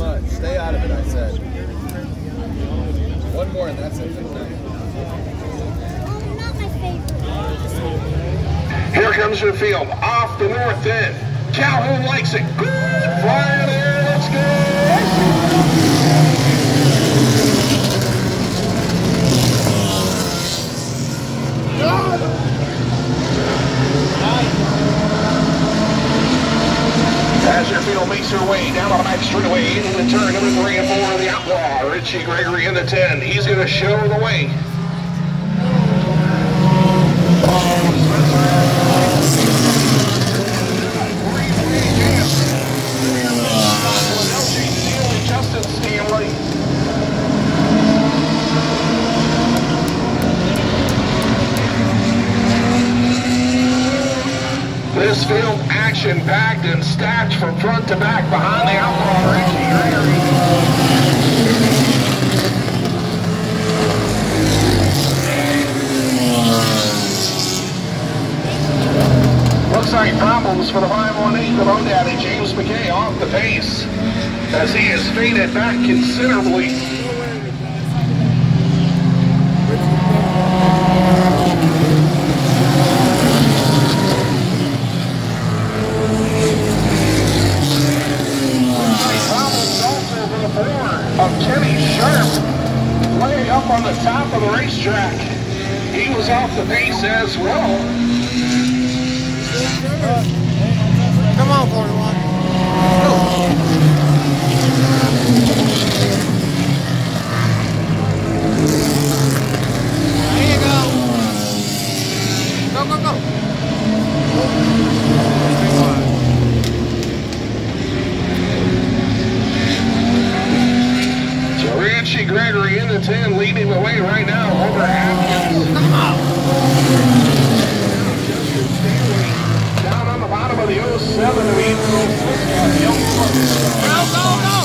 much. Stay out of it, I said. One more and that's it for favorite. Here comes the field off the north end. Calhoun likes it. Good flying there. Let's go. The 10. He's going to show the way. This field action-packed and stacked from front to back behind the outlaw Richie Looks like problems for the 518 the low daddy James McKay off the pace as he has faded back considerably. Way up on the top of the racetrack. He was off the pace as well. Come on, 41. There you go. Go, go, go. So Richie Gregory in the 10 leading the way right now over Atkins. Come on. Down on the bottom of the 07 of East Go, go, go.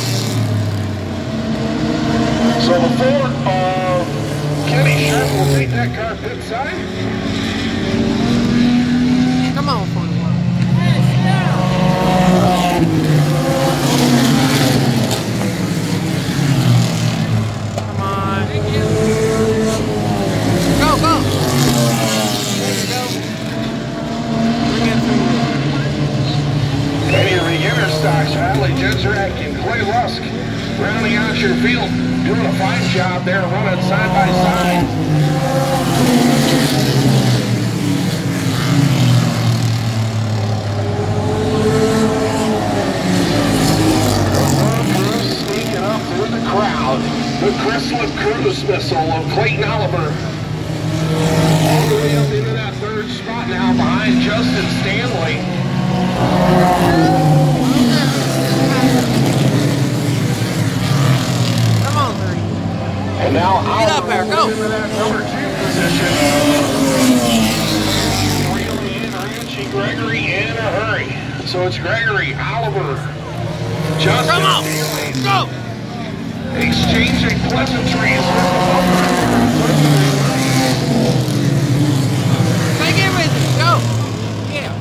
So the four of Kenny Sharp will take that car pit side. Come on, 41. Come on. Go, go. There you go. Bring it through. Any beginner stocks, Hadley Jezrak and Clay Lusk rounding out your field, doing a fine job there, running side by side. Cruz sneaking up through the crowd. The Chrysler Missile of Clayton Oliver. All the way up into that third spot now behind Justin Stanley. Come on, 30. And now Get up there, go. Into that number two position. Really in Richie Gregory in a hurry. So it's Gregory, Oliver, Justin Come on. Stanley Go. Exchanging pleasantries with the bumper. Take it with you. Go. Yeah.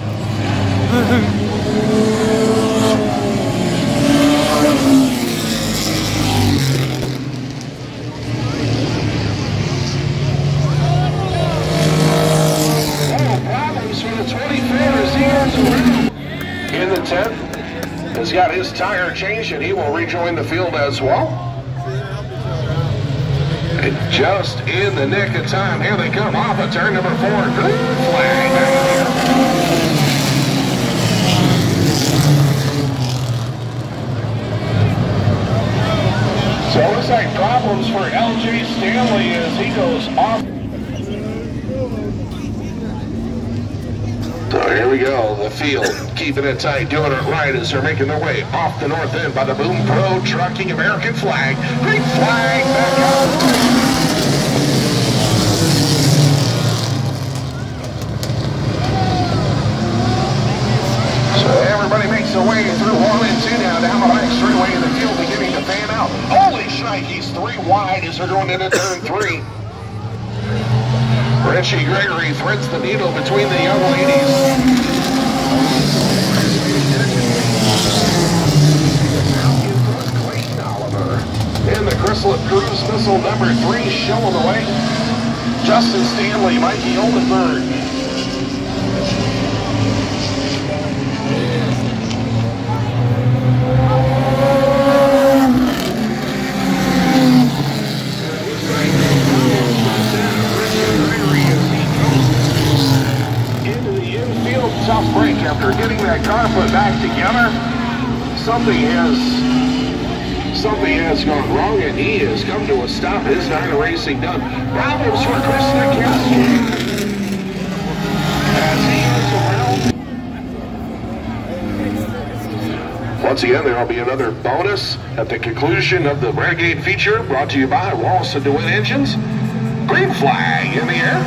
Oh, problems for the 24 as he goes around. In the 10th, has got his tire changed and he will rejoin the field as well. And just in the nick of time, here they come off of turn number four. Green flag. So it looks like problems for LJ Stanley as he goes off. So here we go, the field, keeping it tight, doing it right as they're making their way off the north end by the Boom Pro Trucking American flag. Green flag back up. So everybody makes their way through one and two now down the back straightaway in the field beginning to fan out. Holy shite, he's three wide as they're going into turn three. Richie Gregory threads the needle between the young ladies. Clayton Oliver in the Chrysler Cruise Missile number three showing the way. Justin Stanley, Mikey Oldenburg, tough break after getting that car put back together. Something has something has gone wrong and he has come to a stop. His nine racing done. Problems for Chris around. Once again, there will be another bonus at the conclusion of the Renegade feature brought to you by Wallace and DeWitt Engines. Green flag in the air.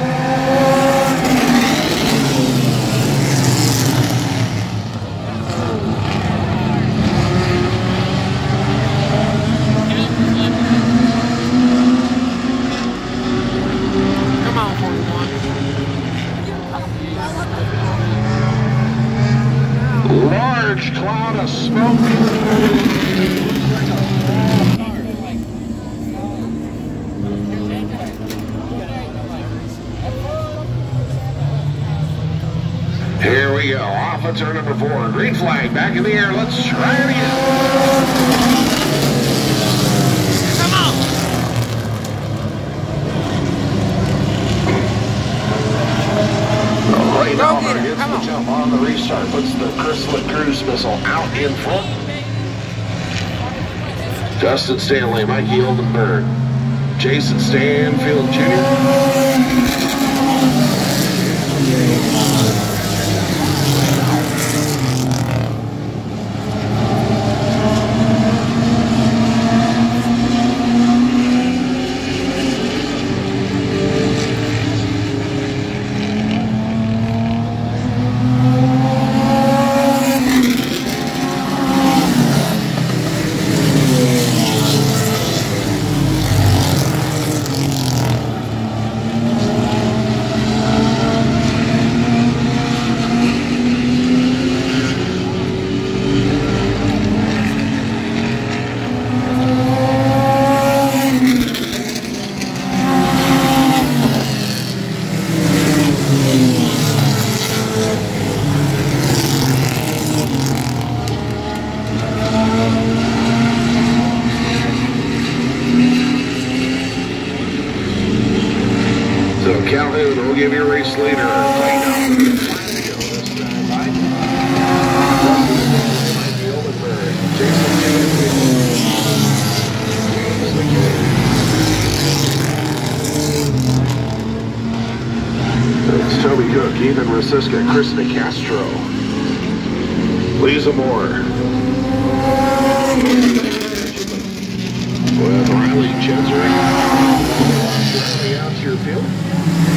Come on, 41. Large cloud of smoke. Here we go. At turn number four. Green flag back in the air. Let's try it again. Come on. Right now, get gets Come the on. jump on the restart. Puts the Chrysler cruise missile out in front. Justin Stanley, Mikey Oldenburg, Jason Stanfield Jr. We'll give you a race later. It's Toby Cook, Ethan Rosiska, Chris Castro, Lisa Moore. With Riley Chesrick. Out to your field.